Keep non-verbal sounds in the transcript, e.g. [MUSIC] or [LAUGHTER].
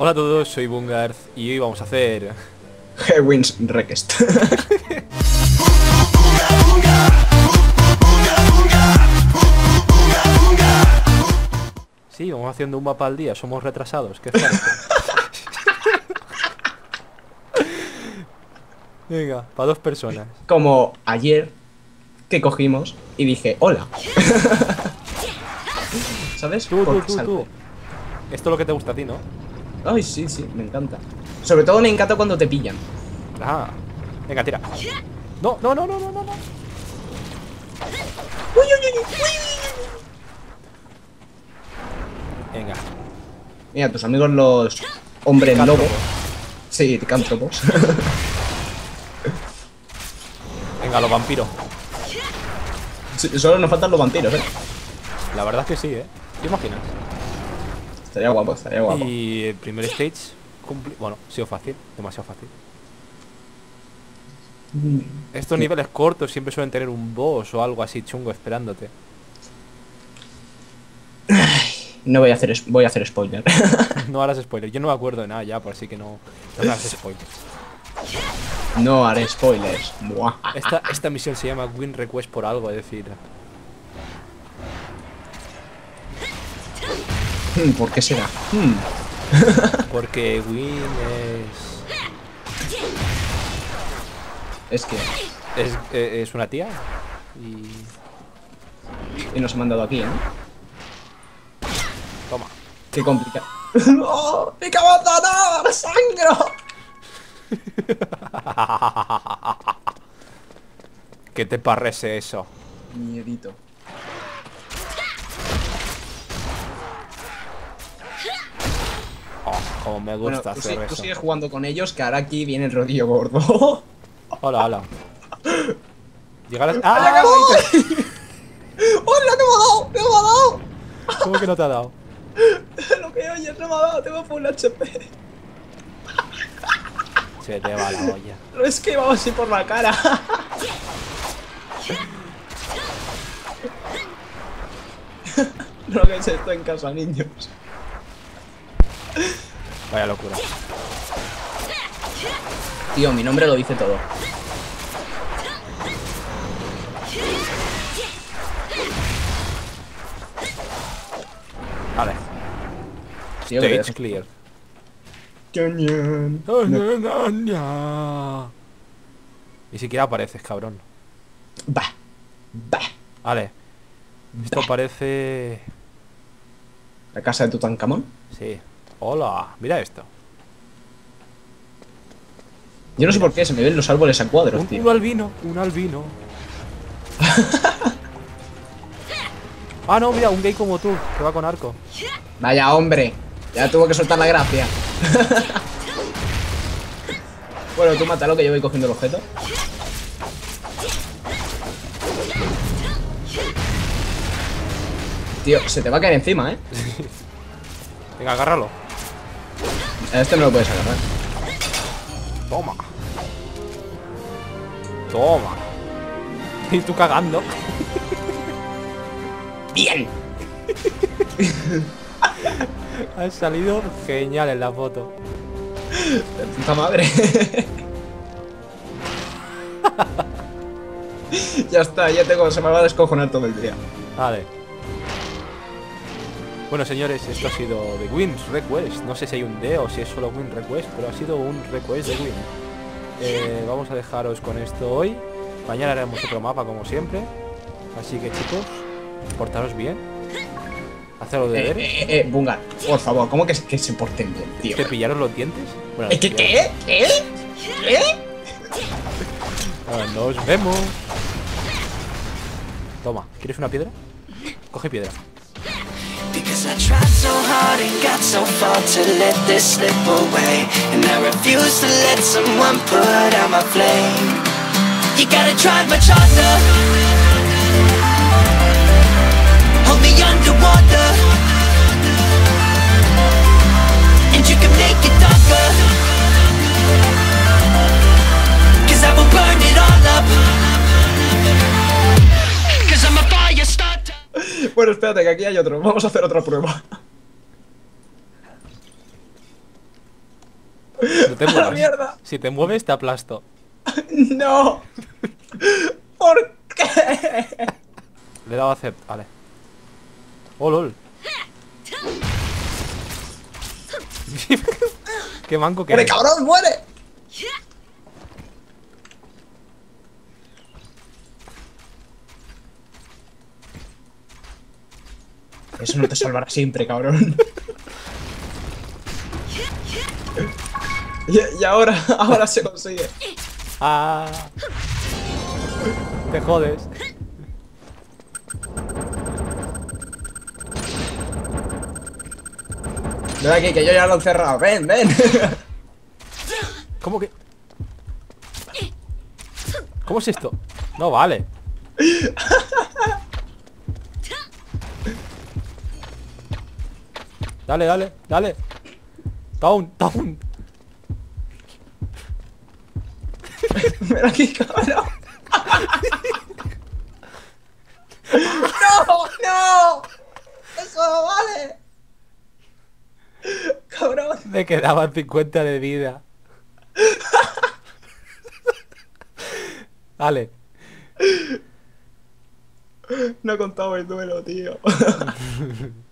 Hola a todos, soy Bungarth y hoy vamos a hacer... Hewins Request. Sí, vamos haciendo un mapa al día, somos retrasados, qué. [LAUGHS] Venga, para dos personas. Como ayer que cogimos y dije, hola. [LAUGHS] ¿Sabes? Tú, tú, tú. Esto es lo que te gusta a ti, ¿no? Ay, sí, sí, me encanta. Sobre todo me encanta cuando te pillan. Ah. Venga, tira. No, no, no, no, no, no. no. Venga. Mira, tus amigos los hombres lobo. Sí, licántropos. [LAUGHS] Venga, los vampiros. Sí, Solo nos faltan los vampiros, eh. La verdad es que sí, ¿eh? ¿Te imaginas? Estaría guapo, estaría guapo. Y el primer stage Bueno, ha sido fácil, demasiado fácil. Estos niveles cortos siempre suelen tener un boss o algo así chungo esperándote. No voy a hacer, es- voy a hacer spoiler. [LAUGHS] No harás spoiler. Yo no me acuerdo de nada ya, por así que no, no me hagas spoiler. no haré spoilers. Esta, esta misión se llama Win Request por algo, es decir... Hmm, ¿Por qué será? Hmm. [LAUGHS] Porque Win Es que... es... Es, eh, es una tía. Y... Y nos ha mandado aquí, ¿eh? Toma. Qué complicado. [LAUGHS] ¡Oh! ¡Mi cabeza! ¡No! ¡Sangro! que te parece eso. Miedito. Oh, como me Bueno, gusta tú, hacer sí- tú eso. sigues jugando con ellos, que ahora aquí viene el rodillo gordo. [LAUGHS] Hola, hola. Llegar a... ¡Ah! ¡Ah! ¡Hola, que me ha dado! ¡Me ha dado! ¿Cómo que no te ha dado? [LAUGHS] Lo que oyes, no me ha dado, tengo full HP. Se te va la olla. Lo he esquivado así por la cara. [LAUGHS] No hagáis esto en casa, niños. Vaya locura. Tío, mi nombre lo dice todo. Vale. Stage clear. Cañón. Ni siquiera apareces, cabrón. Bah. Bah. Vale. Esto parece... La casa de Tutankamón. Sí. Hola, mira esto. Yo no sé por qué, se me ven los árboles a cuadros, Un, tío. un albino, un albino. [LAUGHS] ah, no, mira, un gay como tú, que va con arco. Vaya hombre, ya tuvo que soltar la gracia. [LAUGHS] bueno, tú mátalo que yo voy cogiendo el objeto. Tío, se te va a caer encima, ¿eh? [LAUGHS] Venga, agárralo. Este no lo puedes agarrar. Toma. Toma. [LAUGHS] Y tú cagando. ¡Bien! Has salido genial en la foto. De puta madre. [LAUGHS] ya está, ya tengo, se me va a descojonar todo el día. Vale. Bueno, señores, esto ha sido The Wins Request. No sé si hay un D o si es solo Win Request, pero ha sido un request de Win. Eh, vamos a dejaros con esto hoy. Mañana haremos otro mapa como siempre. Así que chicos, portaros bien. Hacer los Eh, deberes. eh, eh, Bungar, por favor, ¿cómo que, que se porten bien, tío? ¿Te pillaron los dientes? Bueno, ¿Eh, ¿Qué? ¿Qué? ¿Qué? ¿Qué? Nos vemos. Toma, ¿quieres una piedra? Coge piedra. Because I tried so hard and got so far to let this slip away. And I refuse to let someone put out my flame. You gotta try much harder Bueno, espérate, que aquí hay otro. Vamos a hacer otra prueba. No te [LAUGHS] ¡A la muevas. mierda! Si te mueves te aplasto. [LAUGHS] ¡No! ¿Por qué? Le he dado a. Vale. Oh, lol. [LAUGHS] Qué manco que ¡Muere, eres. cabrón, muere! Eso no te salvará siempre, cabrón. Y, [LAUGHS] y ahora, ahora se consigue. Ah. Te jodes. Ven aquí, que yo ya lo he cerrado. Ven, ven. [LAUGHS] ¿Cómo que? ¿Cómo es esto? No vale. [LAUGHS] Dale, dale, dale. Down, down. Ven aquí, cabrón. ¡No! ¡No! ¡Eso no vale! Cabrón. Me quedaban 50 de vida. Dale. No he contado el duelo, tío. [LAUGHS]